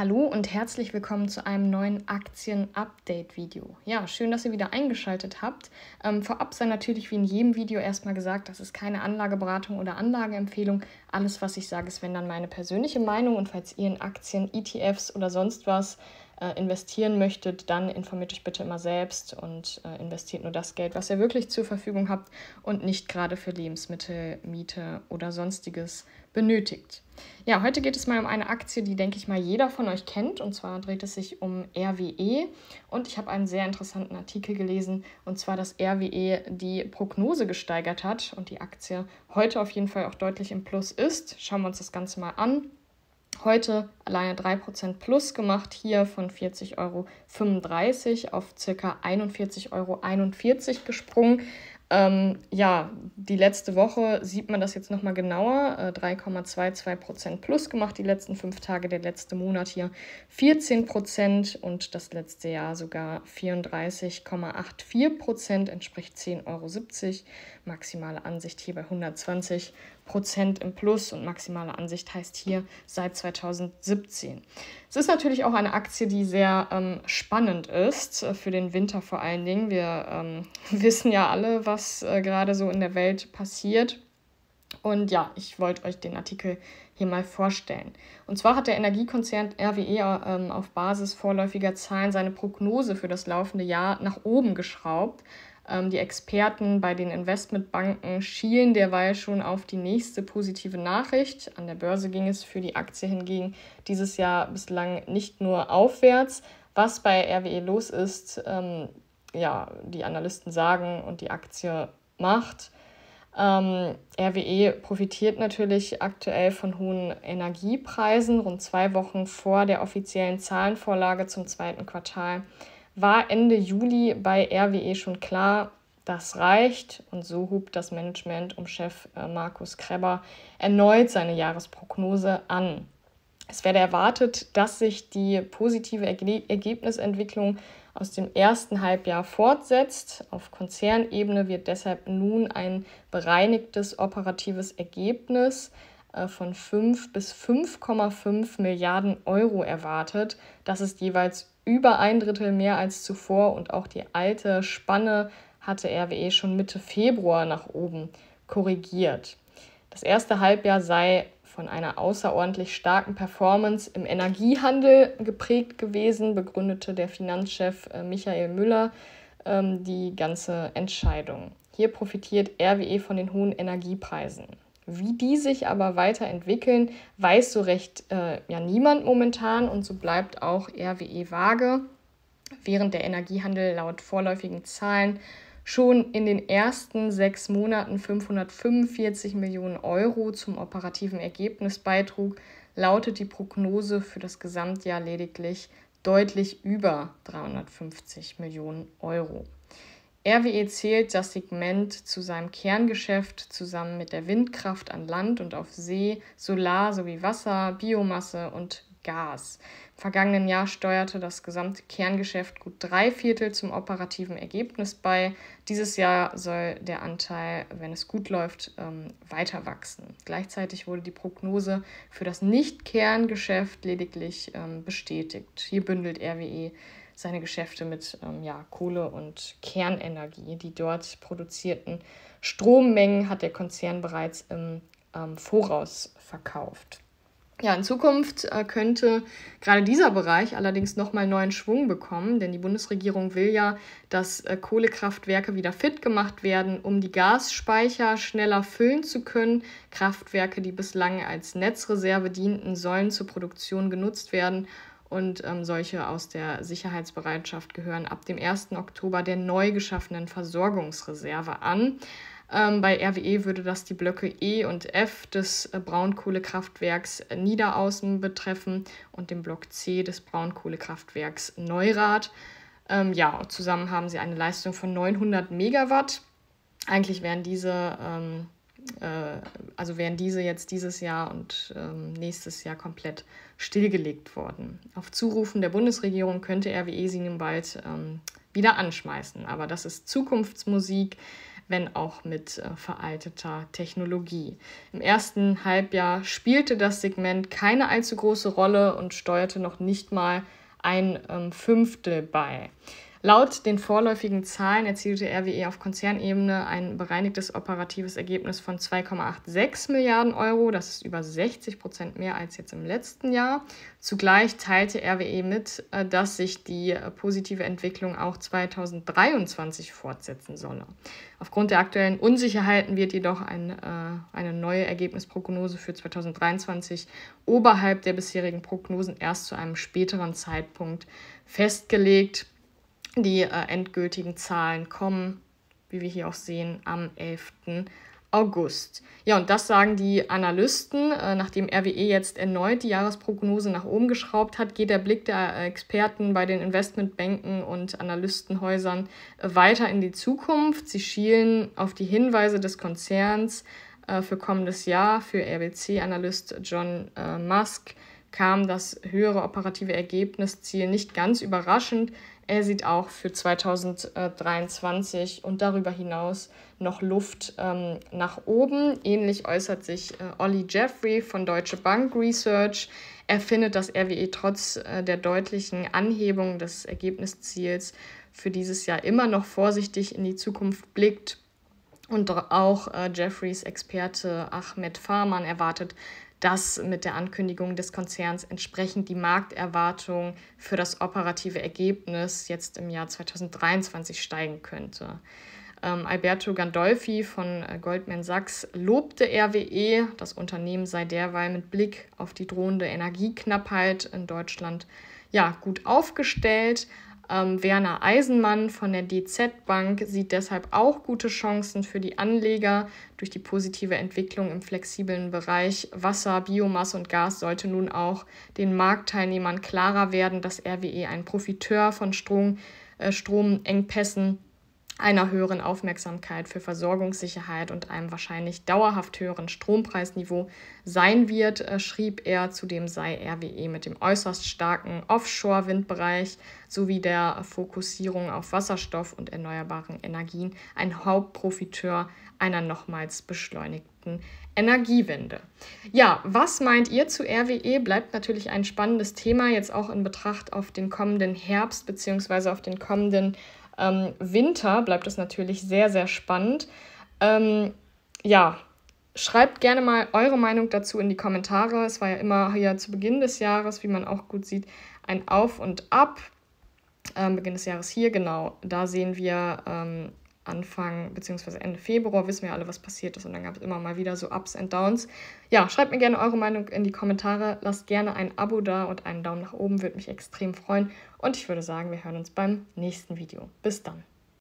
Hallo und herzlich willkommen zu einem neuen Aktien-Update-Video. Ja, schön, dass ihr wieder eingeschaltet habt. Ähm, vorab sei natürlich wie in jedem Video erstmal gesagt, das ist keine Anlageberatung oder Anlageempfehlung. Alles, was ich sage, ist wenn dann meine persönliche Meinung und falls ihr in Aktien, ETFs oder sonst was äh, investieren möchtet, dann informiert euch bitte immer selbst und äh, investiert nur das Geld, was ihr wirklich zur Verfügung habt und nicht gerade für Lebensmittel, Miete oder sonstiges benötigt. Ja, heute geht es mal um eine Aktie, die, denke ich mal, jeder von euch kennt. Und zwar dreht es sich um RWE. Und ich habe einen sehr interessanten Artikel gelesen, und zwar, dass RWE die Prognose gesteigert hat und die Aktie heute auf jeden Fall auch deutlich im Plus ist. Schauen wir uns das Ganze mal an. Heute alleine 3% plus gemacht, hier von 40,35 Euro auf ca. 41,41 Euro gesprungen. Ähm, ja, die letzte Woche sieht man das jetzt nochmal genauer. Äh, 3,22 Prozent plus gemacht, die letzten fünf Tage, der letzte Monat hier 14 Prozent und das letzte Jahr sogar 34,84 Prozent, entspricht 10,70 Euro. Maximale Ansicht hier bei 120 Prozent im Plus und maximale Ansicht heißt hier seit 2017. Es ist natürlich auch eine Aktie, die sehr ähm, spannend ist, äh, für den Winter vor allen Dingen. Wir ähm, wissen ja alle, was äh, gerade so in der Welt passiert. Und ja, ich wollte euch den Artikel hier mal vorstellen. Und zwar hat der Energiekonzern RWE ähm, auf Basis vorläufiger Zahlen seine Prognose für das laufende Jahr nach oben geschraubt. Ähm, die Experten bei den Investmentbanken schielen derweil schon auf die nächste positive Nachricht. An der Börse ging es für die Aktie hingegen dieses Jahr bislang nicht nur aufwärts. Was bei RWE los ist, ähm, ja, die Analysten sagen und die Aktie macht. Ähm, RWE profitiert natürlich aktuell von hohen Energiepreisen. Rund zwei Wochen vor der offiziellen Zahlenvorlage zum zweiten Quartal war Ende Juli bei RWE schon klar, das reicht. Und so hob das Management um Chef äh, Markus Kreber erneut seine Jahresprognose an. Es werde erwartet, dass sich die positive Ergebnisentwicklung aus dem ersten Halbjahr fortsetzt. Auf Konzernebene wird deshalb nun ein bereinigtes operatives Ergebnis äh, von 5 bis 5,5 Milliarden Euro erwartet. Das ist jeweils über ein Drittel mehr als zuvor und auch die alte Spanne hatte RWE schon Mitte Februar nach oben korrigiert. Das erste Halbjahr sei von einer außerordentlich starken Performance im Energiehandel geprägt gewesen, begründete der Finanzchef äh, Michael Müller ähm, die ganze Entscheidung. Hier profitiert RWE von den hohen Energiepreisen. Wie die sich aber weiterentwickeln, weiß so recht äh, ja niemand momentan und so bleibt auch RWE vage, während der Energiehandel laut vorläufigen Zahlen schon in den ersten sechs Monaten 545 Millionen Euro zum operativen Ergebnis beitrug, lautet die Prognose für das Gesamtjahr lediglich deutlich über 350 Millionen Euro. RWE zählt das Segment zu seinem Kerngeschäft zusammen mit der Windkraft an Land und auf See, Solar sowie Wasser, Biomasse und Gas. Im vergangenen Jahr steuerte das gesamte Kerngeschäft gut drei Viertel zum operativen Ergebnis bei. Dieses Jahr soll der Anteil, wenn es gut läuft, ähm, weiter wachsen. Gleichzeitig wurde die Prognose für das Nicht-Kerngeschäft lediglich ähm, bestätigt. Hier bündelt RWE seine Geschäfte mit ähm, ja, Kohle und Kernenergie. Die dort produzierten Strommengen hat der Konzern bereits im ähm, Voraus verkauft. Ja, in Zukunft äh, könnte gerade dieser Bereich allerdings nochmal neuen Schwung bekommen, denn die Bundesregierung will ja, dass äh, Kohlekraftwerke wieder fit gemacht werden, um die Gasspeicher schneller füllen zu können. Kraftwerke, die bislang als Netzreserve dienten, sollen zur Produktion genutzt werden und ähm, solche aus der Sicherheitsbereitschaft gehören ab dem 1. Oktober der neu geschaffenen Versorgungsreserve an. Ähm, bei RWE würde das die Blöcke E und F des äh, Braunkohlekraftwerks Niederaußen betreffen und den Block C des Braunkohlekraftwerks Neurath. Ähm, ja, zusammen haben sie eine Leistung von 900 Megawatt. Eigentlich wären diese ähm, äh, also wären diese jetzt dieses Jahr und ähm, nächstes Jahr komplett stillgelegt worden. Auf Zurufen der Bundesregierung könnte RWE sie nun bald ähm, wieder anschmeißen. Aber das ist Zukunftsmusik. Wenn auch mit äh, veralteter Technologie. Im ersten Halbjahr spielte das Segment keine allzu große Rolle und steuerte noch nicht mal ein ähm, Fünftel bei. Laut den vorläufigen Zahlen erzielte RWE auf Konzernebene ein bereinigtes operatives Ergebnis von 2,86 Milliarden Euro. Das ist über 60 Prozent mehr als jetzt im letzten Jahr. Zugleich teilte RWE mit, äh, dass sich die äh, positive Entwicklung auch 2023 fortsetzen solle. Aufgrund der aktuellen Unsicherheiten wird jedoch ein, äh, eine neue Ergebnisprognose für 2023 oberhalb der bisherigen Prognosen erst zu einem späteren Zeitpunkt festgelegt. Die äh, endgültigen Zahlen kommen, wie wir hier auch sehen, am 11. August. Ja, und das sagen die Analysten. Äh, nachdem RWE jetzt erneut die Jahresprognose nach oben geschraubt hat, geht der Blick der Experten bei den Investmentbanken und Analystenhäusern äh, weiter in die Zukunft. Sie schielen auf die Hinweise des Konzerns äh, für kommendes Jahr. Für RBC-Analyst John äh, Musk kam das höhere operative Ergebnisziel nicht ganz überraschend. Er sieht auch für 2023 und darüber hinaus noch Luft ähm, nach oben. Ähnlich äußert sich äh, Olli Jeffrey von Deutsche Bank Research. Er findet, dass RWE trotz äh, der deutlichen Anhebung des Ergebnisziels für dieses Jahr immer noch vorsichtig in die Zukunft blickt. Und auch äh, Jeffreys Experte Ahmed Farman erwartet dass mit der Ankündigung des Konzerns entsprechend die Markterwartung für das operative Ergebnis jetzt im Jahr 2023 steigen könnte. Ähm, Alberto Gandolfi von äh, Goldman Sachs lobte RWE. Das Unternehmen sei derweil mit Blick auf die drohende Energieknappheit in Deutschland ja, gut aufgestellt. Ähm, Werner Eisenmann von der DZ Bank sieht deshalb auch gute Chancen für die Anleger. Durch die positive Entwicklung im flexiblen Bereich Wasser, Biomasse und Gas sollte nun auch den Marktteilnehmern klarer werden, dass RWE ein Profiteur von Strom, äh, Stromengpässen einer höheren Aufmerksamkeit für Versorgungssicherheit und einem wahrscheinlich dauerhaft höheren Strompreisniveau sein wird, äh, schrieb er. Zudem sei RWE mit dem äußerst starken Offshore-Windbereich sowie der Fokussierung auf Wasserstoff und erneuerbaren Energien ein Hauptprofiteur einer nochmals beschleunigten Energiewende. Ja, was meint ihr zu RWE? Bleibt natürlich ein spannendes Thema, jetzt auch in Betracht auf den kommenden Herbst bzw. auf den kommenden ähm, Winter bleibt es natürlich sehr, sehr spannend. Ähm, ja, schreibt gerne mal eure Meinung dazu in die Kommentare. Es war ja immer hier zu Beginn des Jahres, wie man auch gut sieht, ein Auf und Ab. Ähm, Beginn des Jahres hier, genau. Da sehen wir ähm, Anfang bzw. Ende Februar wissen wir alle, was passiert ist und dann gab es immer mal wieder so Ups und Downs. Ja, schreibt mir gerne eure Meinung in die Kommentare, lasst gerne ein Abo da und einen Daumen nach oben, würde mich extrem freuen und ich würde sagen, wir hören uns beim nächsten Video. Bis dann.